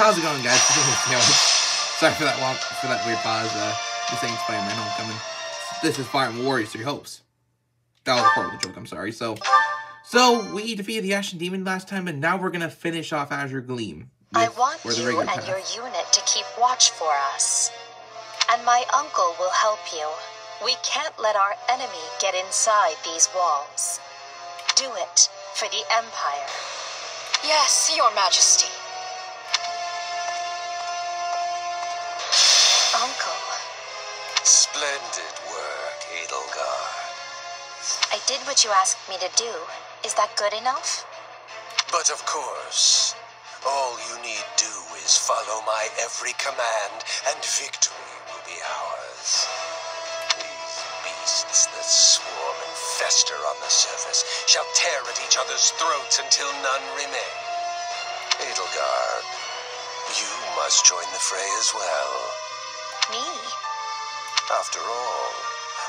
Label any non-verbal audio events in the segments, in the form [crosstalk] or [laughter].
How's it going, guys? [laughs] Sorry for that long, for that weird pause. Uh, this ain't Spider-Man Homecoming. This is Fire Emblem Warriors Three Hopes. That was a horrible joke. I'm sorry. So, so we defeated the Ashen Demon last time, and now we're gonna finish off Azure Gleam. I want you and path. your unit to keep watch for us. And my uncle will help you. We can't let our enemy get inside these walls. Do it for the Empire. Yes, Your Majesty. Splendid work, Edelgard. I did what you asked me to do. Is that good enough? But of course, all you need do is follow my every command, and victory will be ours. These beasts that swarm and fester on the surface shall tear at each other's throats until none remain. Edelgard, you must join the fray as well. Me? After all,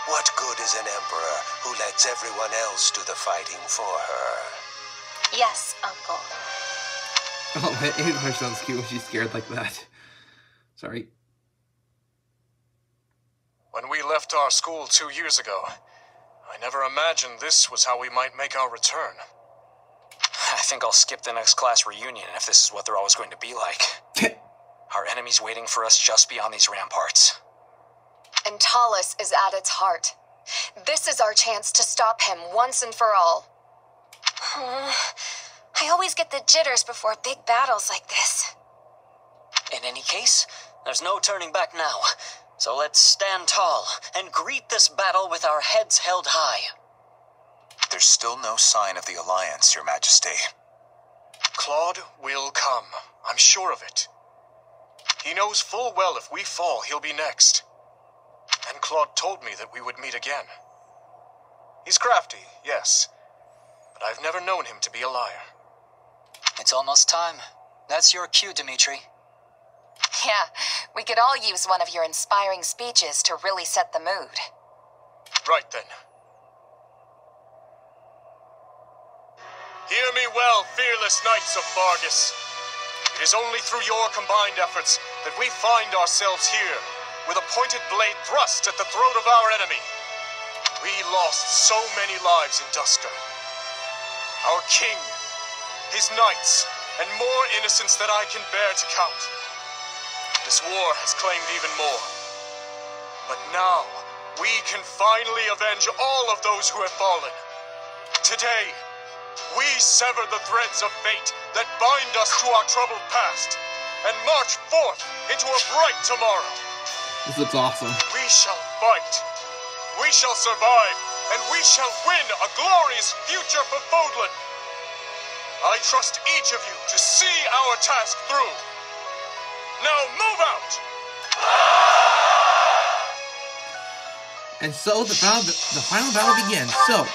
what good is an emperor who lets everyone else do the fighting for her? Yes, Uncle. Oh, man, Agar sounds cute when she's scared like that. Sorry. When we left our school two years ago, I never imagined this was how we might make our return. I think I'll skip the next class reunion if this is what they're always going to be like. [laughs] Our enemy's waiting for us just beyond these ramparts. And Thales is at its heart. This is our chance to stop him once and for all. [sighs] I always get the jitters before big battles like this. In any case, there's no turning back now. So let's stand tall and greet this battle with our heads held high. There's still no sign of the Alliance, Your Majesty. Claude will come. I'm sure of it. He knows full well if we fall, he'll be next. And Claude told me that we would meet again. He's crafty, yes, but I've never known him to be a liar. It's almost time. That's your cue, Dimitri. Yeah, we could all use one of your inspiring speeches to really set the mood. Right then. Hear me well, fearless knights of Faerghus. It is only through your combined efforts that we find ourselves here, with a pointed blade thrust at the throat of our enemy. We lost so many lives in Duscur. Our king, his knights, and more innocents than I can bear to count. This war has claimed even more. But now, we can finally avenge all of those who have fallen. Today, we sever the threads of fate that bind us to our troubled past and march forth into a bright tomorrow. This looks awesome. We shall fight. We shall survive. And we shall win a glorious future for Fodlan. I trust each of you to see our task through. Now move out! And so the battle, the final battle begins. So,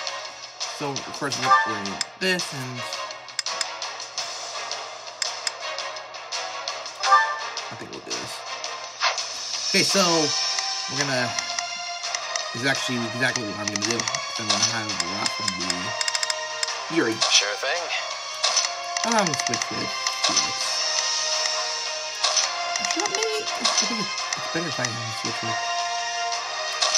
so of course we're we're this and Okay, so we're gonna. This is actually exactly what I'm gonna do. So I'm gonna have the rock from the Fury. Sure thing. I'm having to switch with Felix. Actually, maybe I think it's, it's better if I have to switch with.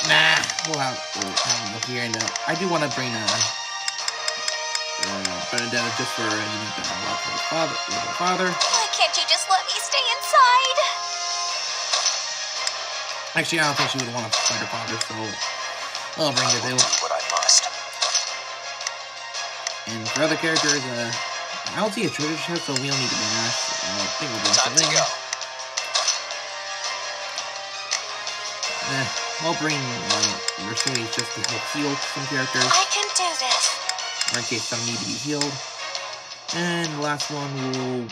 Nah, we'll have we'll have him here and uh, I do want to bring uh, uh Bernadetta just for uh, you know, the for the father, father. Why can't you just let me stay inside? Actually, I don't think she would want to fight her father, so I'll bring the I deal. what I must. And for other characters, uh, I don't see a treasure chest, so we don't need to be Ashe. Uh, I think we'll do Time to something. go. Eh, I'll bring uh, Mercedes just to help heal some characters, I can do this. or in case some need to be healed. And the last one will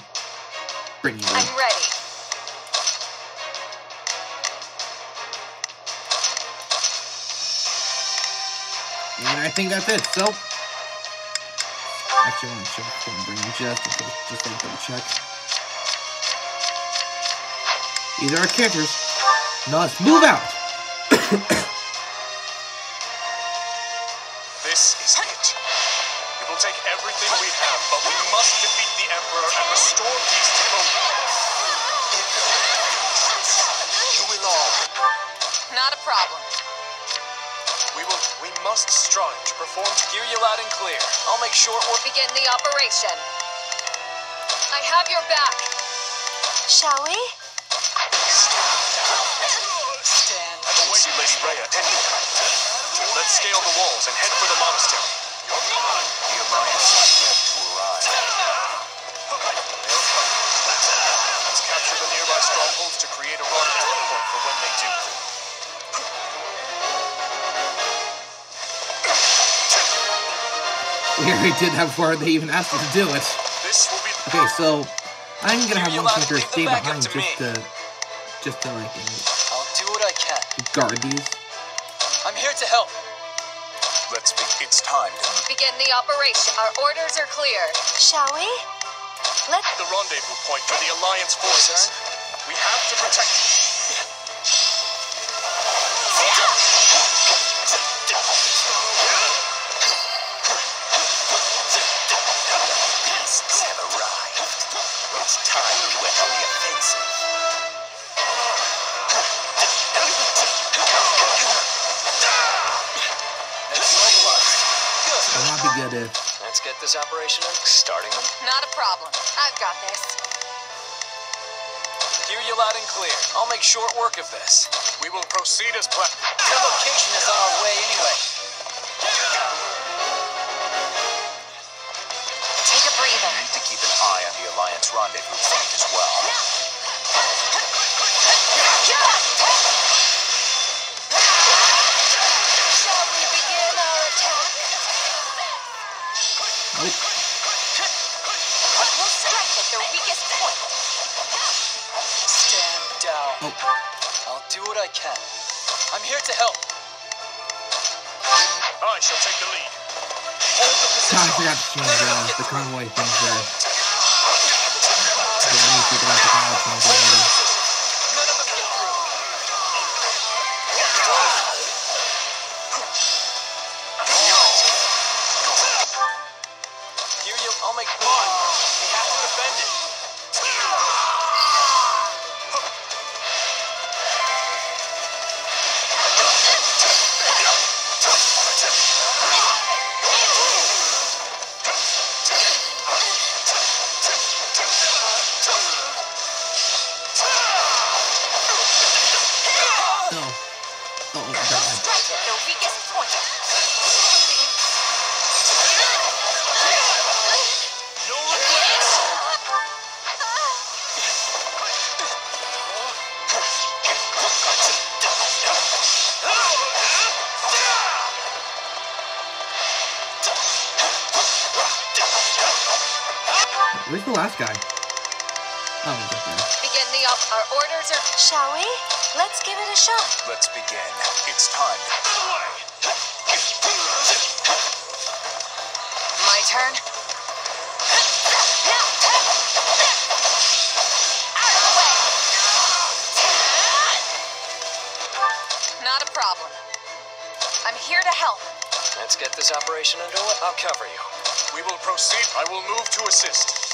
bring you. I'm ready. I think that's it. So, actually, I want to check I'm bringing just in case, just to double check. These are our characters. Now let's move out. [coughs] Hear you loud and clear. I'll make short work. Begin the operation. I have your back. Shall we? Stand. I can see Lady Rhea anywhere. Let's scale the walls and head for the monastery. The Alliance has yet to arrive. They'll come. Let's capture the nearby strongholds to create a rendezvous point for when they do. [laughs] We already did that before they even asked us to do it. This will be. Okay, so I'm gonna have one allowed character stay behind to just to just to like uh, I'll do what I can. guard these. I'm here to help. Let's be. It's time to. Begin the operation. Our orders are clear. Shall we? Let's. the rendezvous point for the Alliance forces. We have to protect. This operation in. Starting them. Not a problem. I've got this. Hear you loud and clear. I'll make short work of this. We will proceed as planned. The location is on our way anyway. Take a breather. Need to keep an eye on the Alliance rendezvous point as well. To help. I shall take the lead. Hold the God, I position. forgot to change uh, the convoy things there. Last guy? Oh, he's up there. Begin the op. Our orders are. Shall we? Let's give it a shot. Let's begin. It's time. My turn. Not a problem. I'm here to help. Let's get this operation underway. I'll cover you. We will proceed. I will move to assist.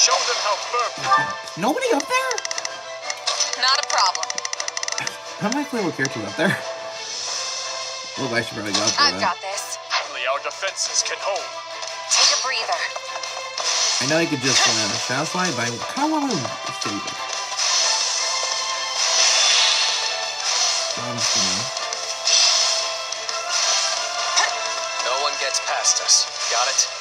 Show them how firm. Nobody up there? Not a problem. How many playable characters up there? Well, I should probably go up there. I've then. got this. Only our defenses can hold. Take a breather. I know I could just uh, sound slide, but I kind of want to save it. I'm just gonna. No one gets past us. Got it?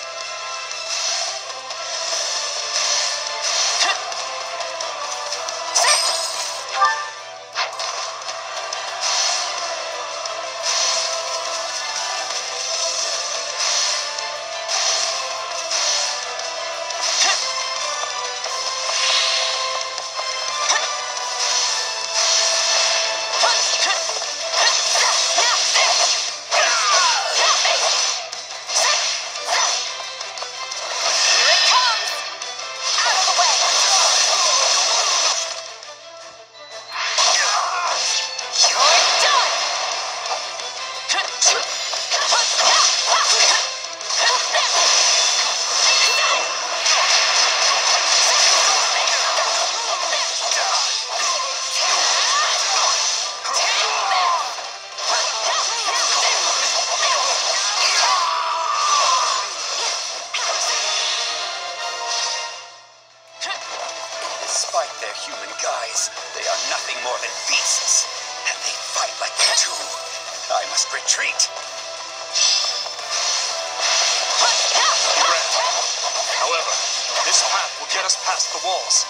Path will get us past the walls.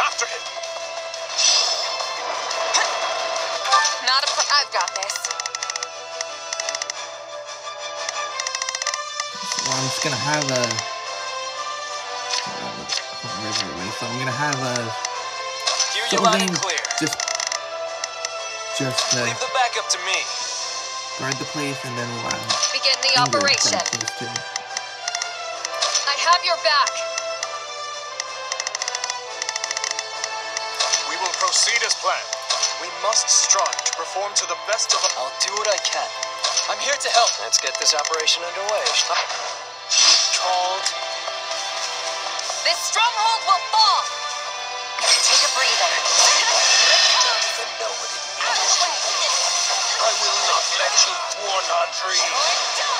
After him! Not a pro- I've got this. Well, I'm just gonna have a. Regularly, so I'm gonna have a. Hear So you loud and clear. just. Just uh, Leave the backup to me. guard the place and then we'll have. Begin the operation. I have your back. Proceed as planned. We must strive to perform to the best of our... I'll do what I can. I'm here to help. Let's get this operation underway. You called? This stronghold will fall. Take a breather. Even know what it means. I will not let you thwart our dream.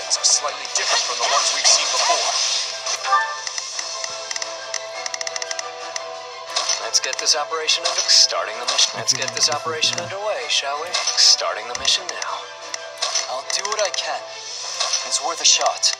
Weapons are slightly different from the ones we've seen before. Let's get this operation under starting the mission. Let's get this operation underway, shall we? Starting the mission now. I'll do what I can. It's worth a shot.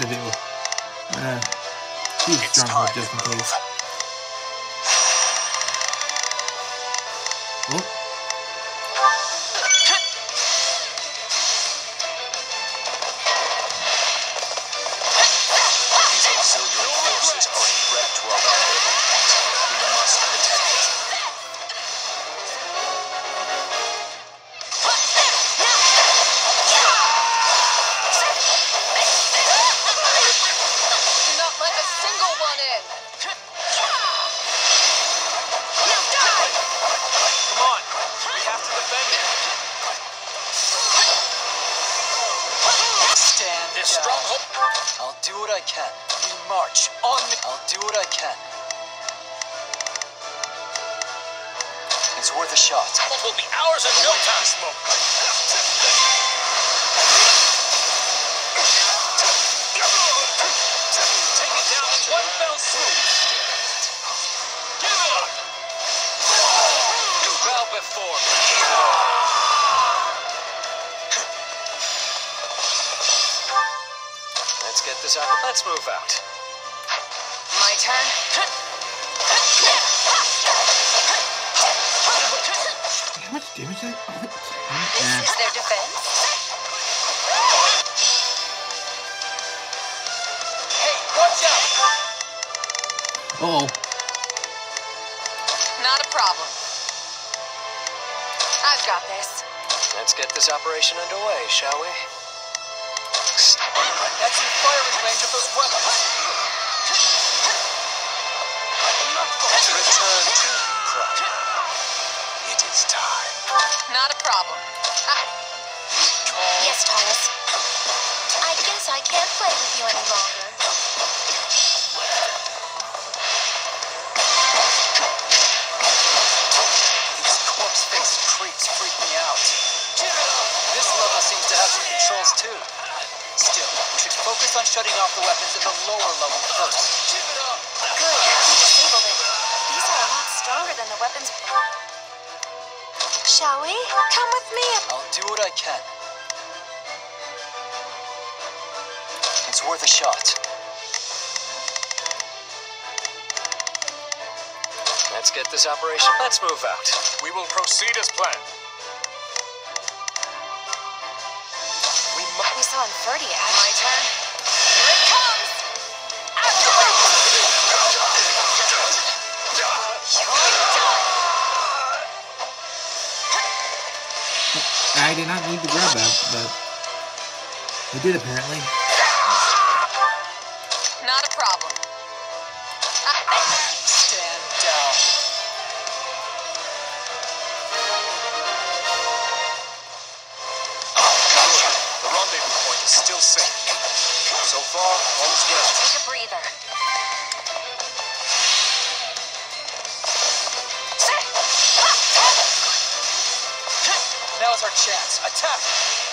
To do. Uh, stronghold time just in case. What I can. We march on. I'll do what I can. It's worth a shot. It will be ours in no time, Smoke! Let's move out. My turn. how much damage did I? Oh, [laughs] This yeah. is their defense. Hey, watch out! Oh, Not a problem. I've got this. Let's get this operation underway, shall we? That's in firing range of those weapons. Return to me, Prime. It is time. Not a problem. Ah. I- Yes, Thomas. I guess I can't play with you any longer. Shutting off the weapons at the lower level first. Good, you disabled it. These are a lot stronger than the weapons. Shall we? Come with me. I'll do what I can. It's worth a shot. Let's get this operation. Let's move out. We will proceed as planned. We must... We saw Inferdia. My turn. Need to grab that, but I did apparently. Not a problem. Ah, Stand down. The rendezvous point is still safe. So far, all is well. Take a breather. Chance. Attack!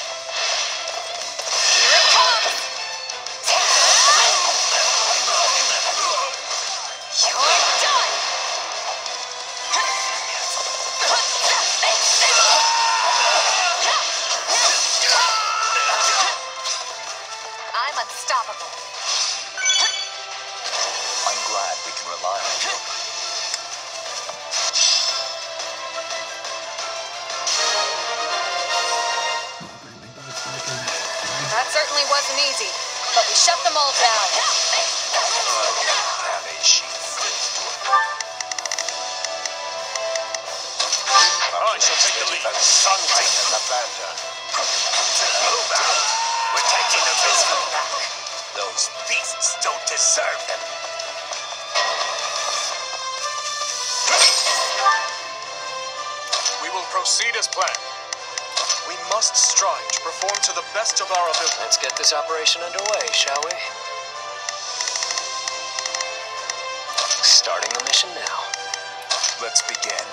Let's begin.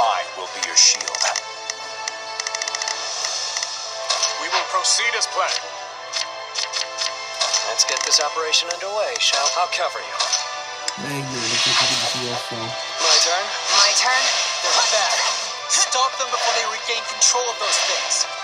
I will be your shield. We will proceed as planned. Let's get this operation underway, shall I'll cover you. Thank you. Looks like I can just heal, so. My turn? My turn? They're back. Stop them before they regain control of those things.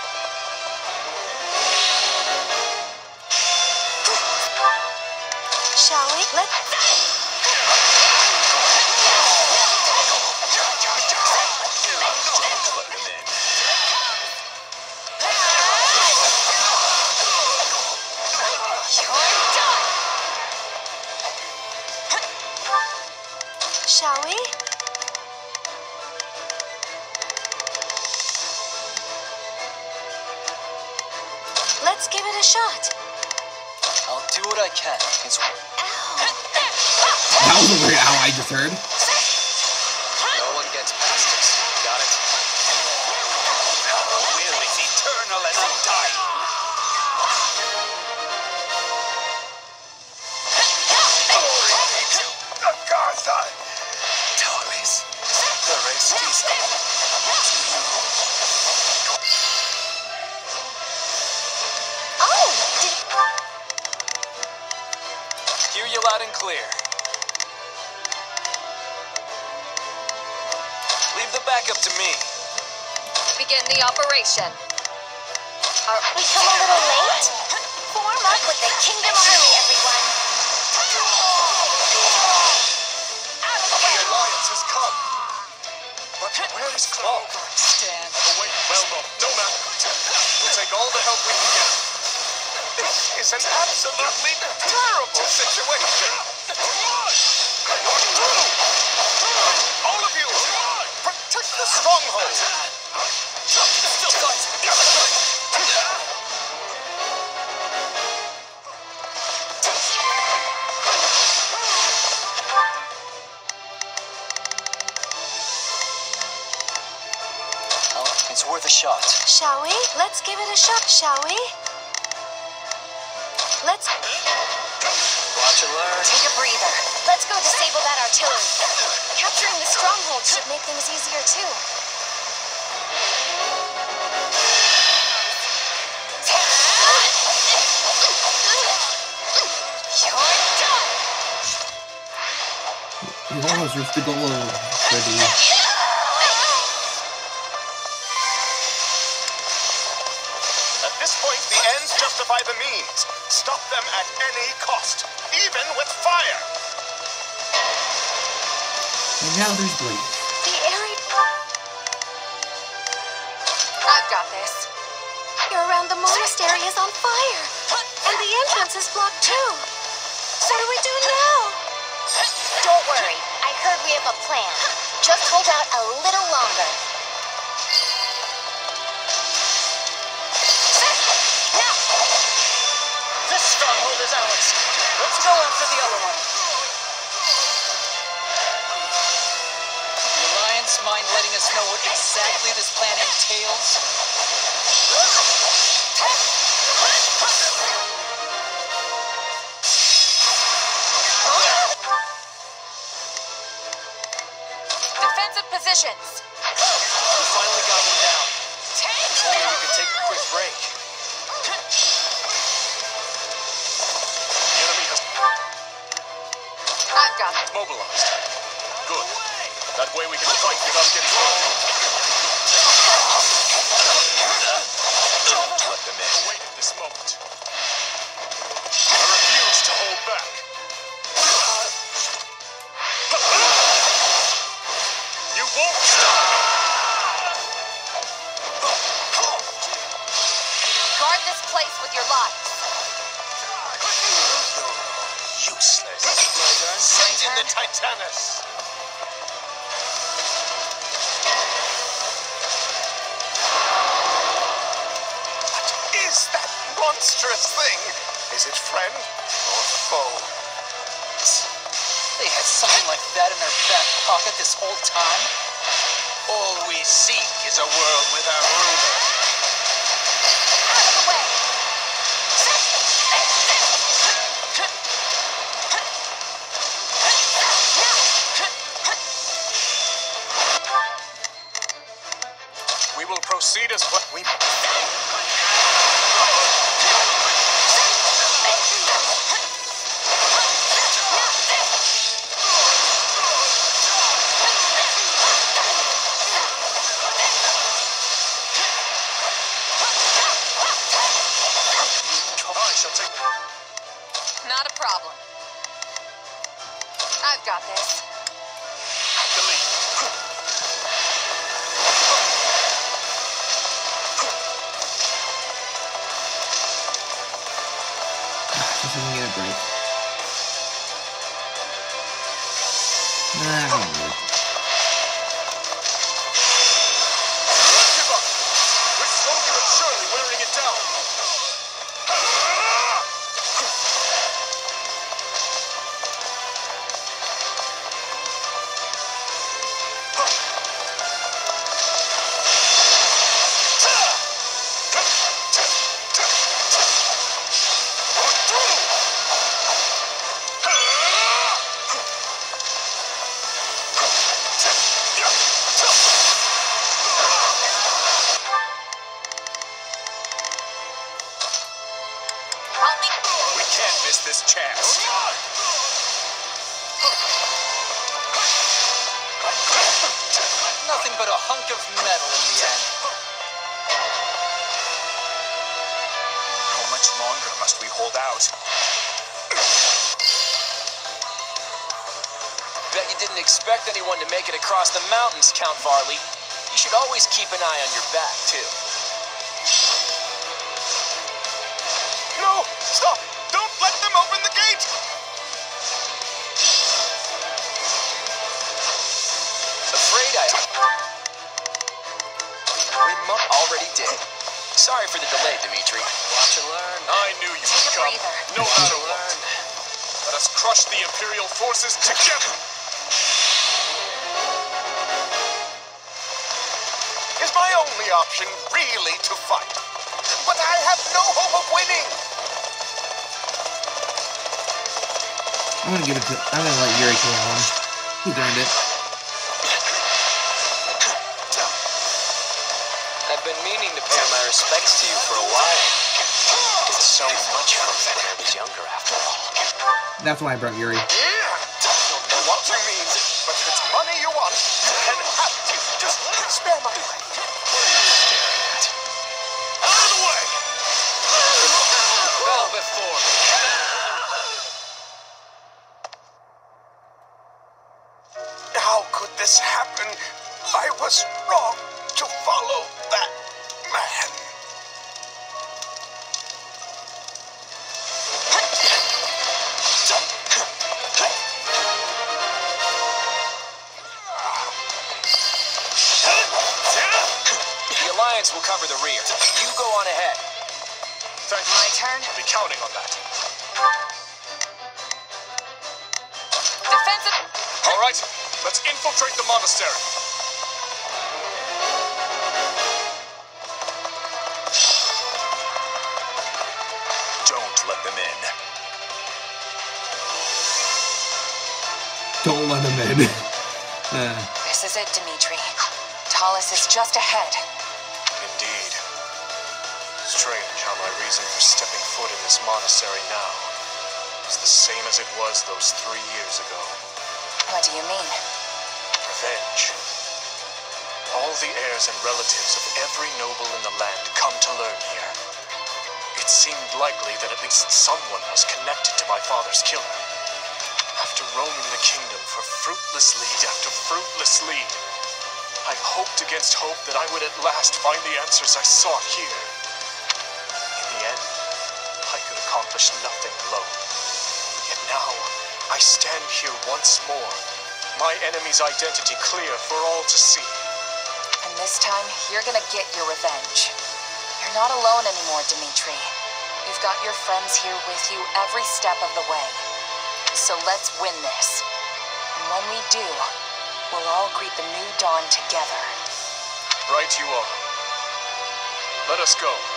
Clear. Leave the backup to me. Begin the operation. Are we come a little late? Form up with the Kingdom Army, everyone. The alliance has come. But where is Clover? Stand. Await. Well, no, no matter. We'll take all the help we can get. This is an absolutely terrible situation. Stronghold. Still got Oh, it's worth a shot. Shall we? Let's give it a shot, shall we? Let's Watch and learn. take a breather. Let's go disable that artillery. Capturing the stronghold should make things easier too. You're done. You almost reached the goal for Calendars blink. The alien... I've got this. You're around the monastery is on fire. And the entrance is blocked too. What do we do now? Don't worry. I heard we have a plan. Just hold out a little longer. Now! This stronghold is ours. Let's go after the other one. Us know what exactly this plan entails? Defensive positions. We finally got them down. If only we could take a quick break. The enemy has I've got it. mobilized. Good. That way we can fight without getting hurt. Don't let them in. Awaited this moment. I refuse to hold back. You won't stop! Guard this place with your lives. Useless. Send in the. Titanus. Thing? Is it friend or foe? They had something like that in their back pocket this whole time? All we seek is a world without ruler. I've got this. the lead. Just so we can get a break. Must we hold out? Bet you didn't expect anyone to make it across the mountains, Count Varley. You should always keep an eye on your back, too. No! Stop! Don't let them open the gate! Afraid I... We already did. Sorry for the delay, Dimitri. Watch and learn. I knew you would come. No matter what. Let us crush the Imperial forces together. Is my only option really to fight? But I have no hope of winning. I'm gonna give it to. I'm gonna let Yuri kill him. He's earned it. That's why I brought Yuri. Yeah. I don't know what you mean, but if it's money you want, you can have it. Just spare my life. Out of the way! Bow before me. How could this happen? I was wrong to follow that man. The Alliance will cover the rear. You go on ahead. Thank you. My turn. I'll be counting on that. Defensive. All right, let's infiltrate the monastery. Don't let them in. Don't let him in. [laughs] Uh, This is it, Dimitri. Thales is just ahead. Reason for stepping foot in this monastery now is the same as it was those three years ago. What do you mean? Revenge. All the heirs and relatives of every noble in the land come to learn here. It seemed likely that at least someone was connected to my father's killer. After roaming the kingdom for fruitless lead after fruitless lead, I hoped against hope that I would at last find the answers I sought here. Could accomplish nothing alone. Yet now, I stand here once more, my enemy's identity clear for all to see. And this time, you're gonna get your revenge. You're not alone anymore, Dimitri. You've got your friends here with you every step of the way. So let's win this. And when we do, we'll all greet the new dawn together. Right you are. Let us go.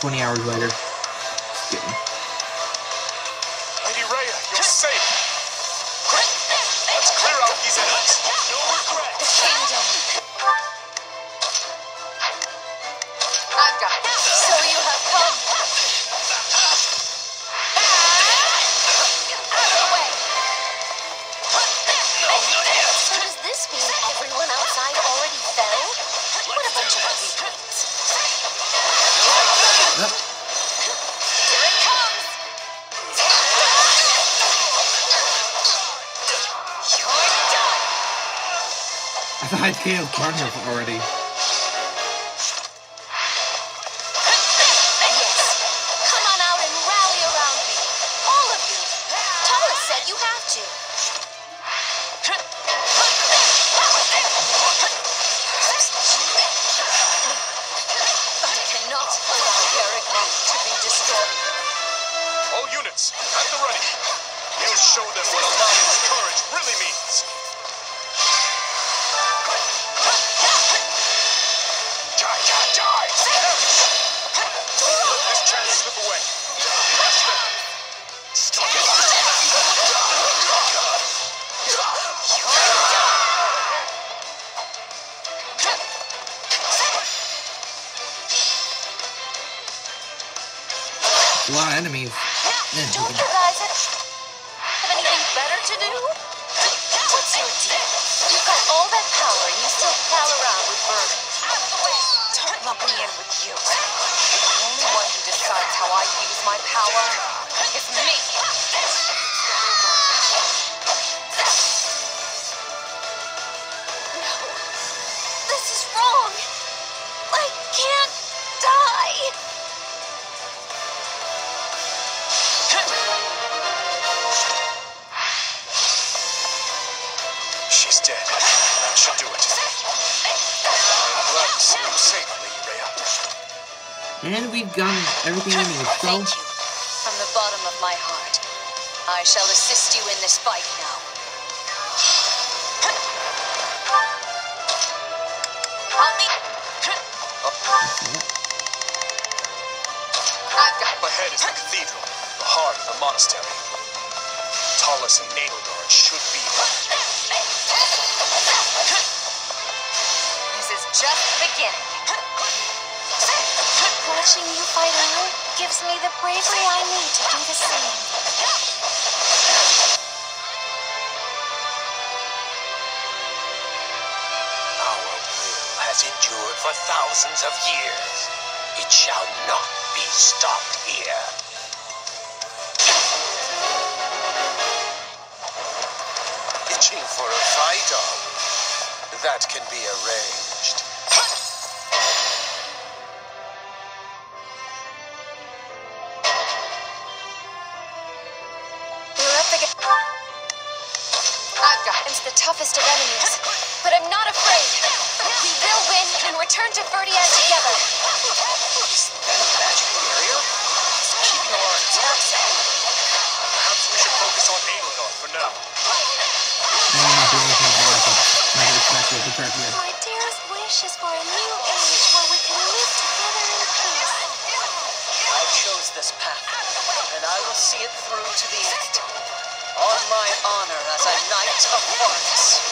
20 hours later. I thought I'd killed Carnival already. And everything we need. So, Thank you. From the bottom of my heart. I shall assist you in this fight now. Help me. I've got is the cathedral, the heart of the monastery. Thales and Edelgard should be there. This is just the beginning. Watching you fight Owen gives me the bravery I need to do the same. Our will has endured for thousands of years. It shall not be stopped here. Itching for a fight, oh? That can be arranged. Toughest of enemies, but I'm not afraid. We will win and return to Fhirdiad together. Is that a magic barrier? It's keeping our attacks out. Perhaps we should focus on Edelgard for now. And I'm not doing anything for myself. Not expected to protect me. My dearest wish is for a new age where we can live together in peace. I chose this path, and I will see it through to the end. My honor as a knight of Argus.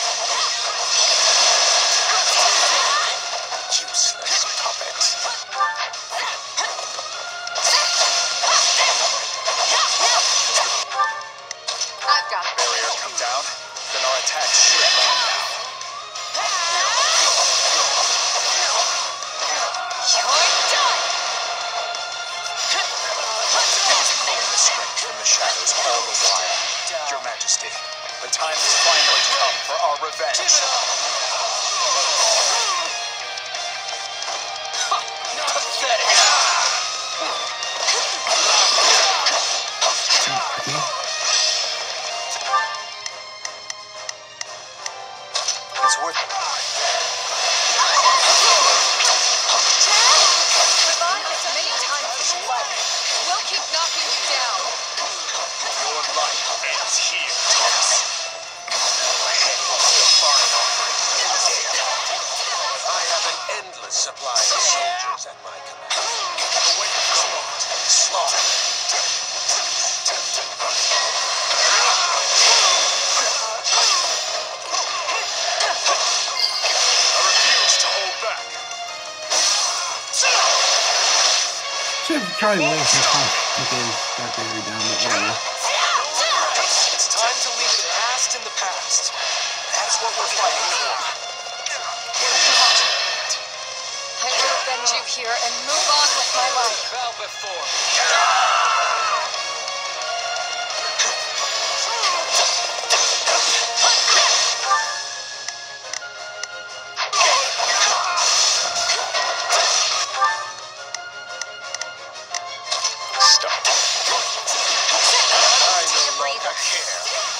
No longer care.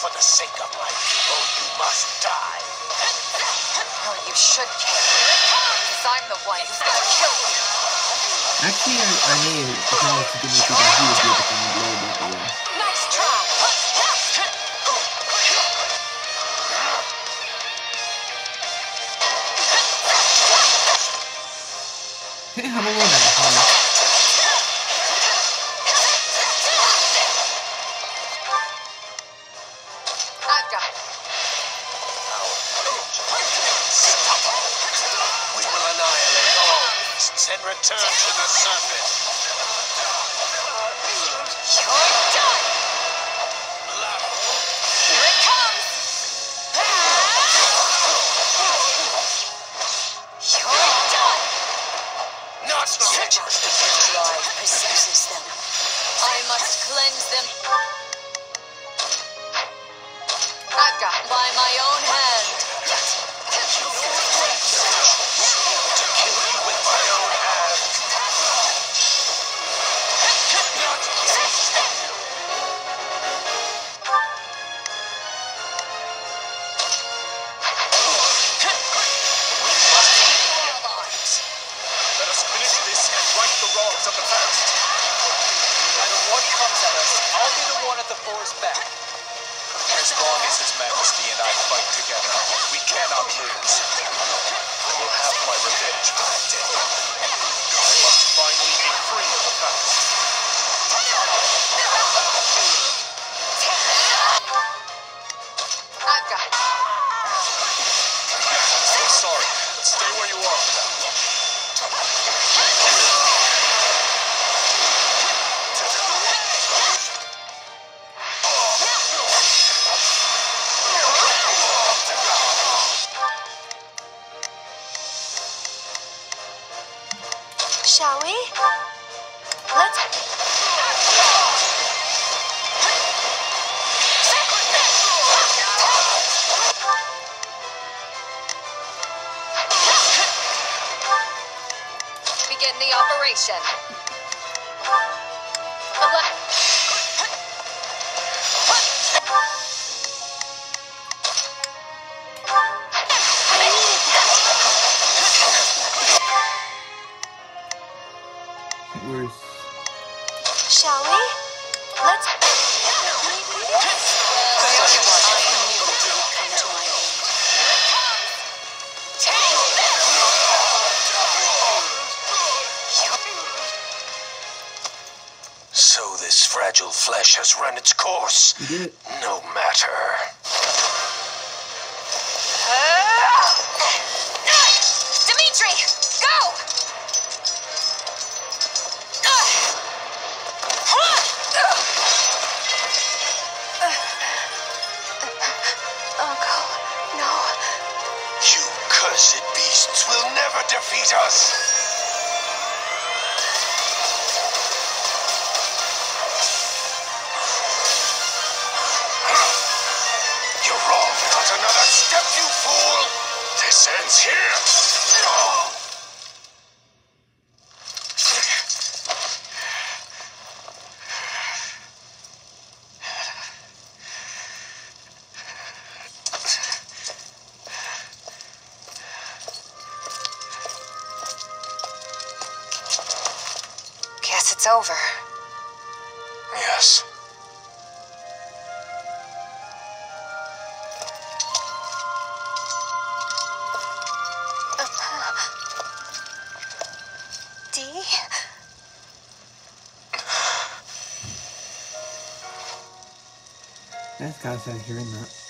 For the sake of my people, you must die. Oh, you should care. Because I'm the one who's gonna kill you. Actually, I, I may acknowledge to Dimitri that he would be able to blow, but yeah. Nice try. Hey, I'm alone boar's back. As long as His Majesty and I fight together, we cannot lose. Where's Shall we? Let's. I knew you would come to my aid. So this fragile flesh has run its course. it? No matter. Us. Yes. Dee? That's gotta sad hearing that.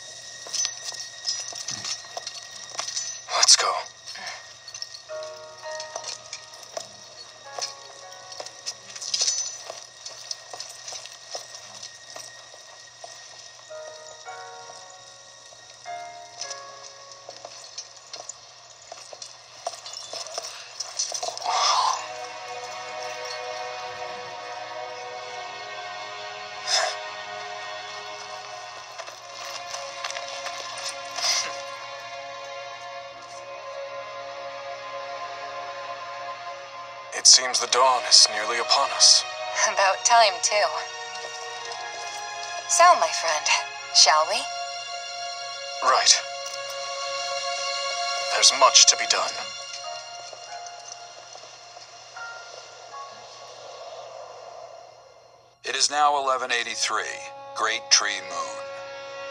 Seems the dawn is nearly upon us. About time, too. So, my friend, shall we? Right. There's much to be done. It is now 1183, Great Tree Moon.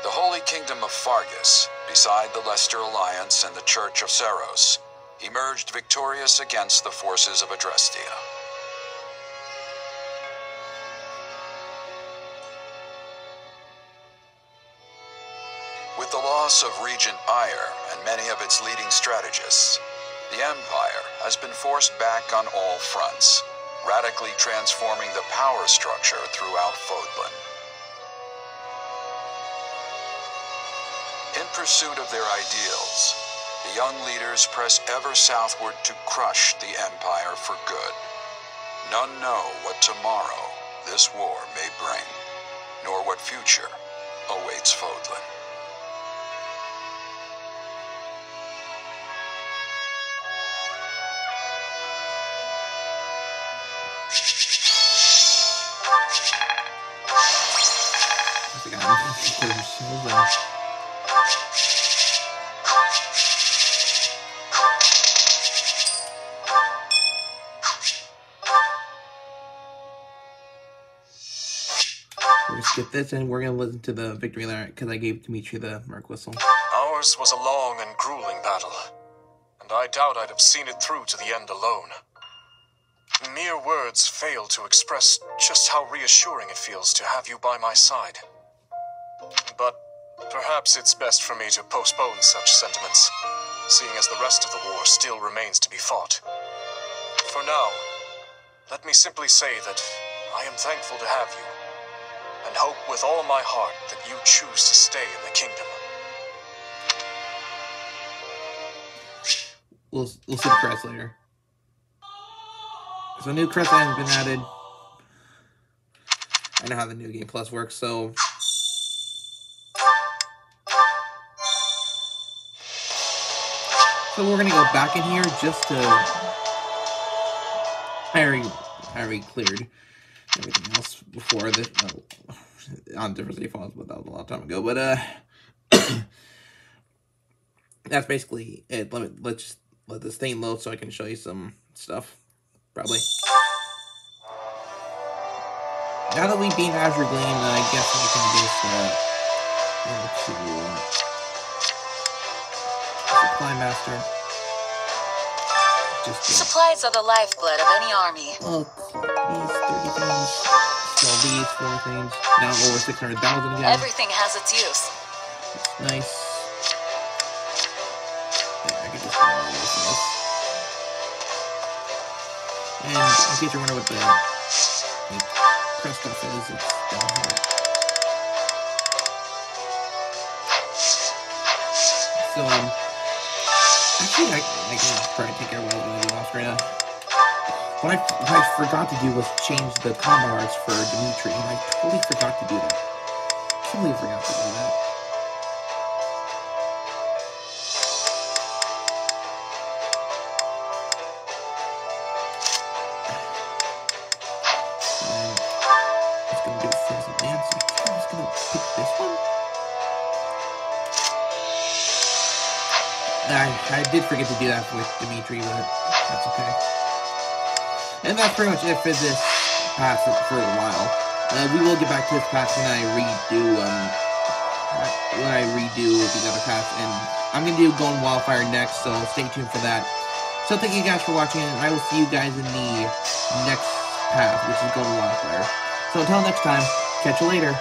The Holy Kingdom of Faerghus, beside the Leicester Alliance and the Church of Seiros, emerged victorious against the forces of Adrestia. With the loss of Regent Ire and many of its leading strategists, the Empire has been forced back on all fronts, radically transforming the power structure throughout Fodlan. In pursuit of their ideals, the young leaders press ever southward to crush the Empire for good. None know what tomorrow this war may bring, nor what future awaits Fodlan. Skip this and we're gonna listen to the victory lyric because I gave Dimitri the Merc whistle. Ours was a long and grueling battle, and I doubt I'd have seen it through to the end alone. Mere words fail to express just how reassuring it feels to have you by my side. But perhaps it's best for me to postpone such sentiments, seeing as the rest of the war still remains to be fought. For now, let me simply say that I am thankful to have you, and hope with all my heart that you choose to stay in the kingdom. We'll we'll see the crest later. So new crest has been added. I know how the new game plus works, so So we're gonna go back in here just to I already I already cleared everything else before this no, on diversity falls, but that was a long time ago. But uh [clears throat] that's basically it. Let me let's just let this thing load so I can show you some stuff. Probably. now that we beat Azure Gleam, I guess we can just uh, go to Supply Master. Just uh, Supplies are the lifeblood of any army. look, these 30 things. So these four things. Now over 600,000 again. Everything has its use. Nice. Yeah, I just all this. And in case you're wondering what the like, press stuff is, it's down here. So, um, actually, I, I can try to take care of what I was going to do off screen. Uh, What I, what I forgot to do was change the combat arts for Dimitri, and I totally forgot to do that. Totally forgot to do that. I. I, I did forget to do that with Dimitri, but that's okay. And that's pretty much it for this path for, for a while. Uh, we will get back to this path when I redo um when I redo the other path, and I'm gonna do Golden Wildfire next, so stay tuned for that. So thank you guys for watching, and I will see you guys in the next path, which is Golden Wildfire. So until next time, catch you later.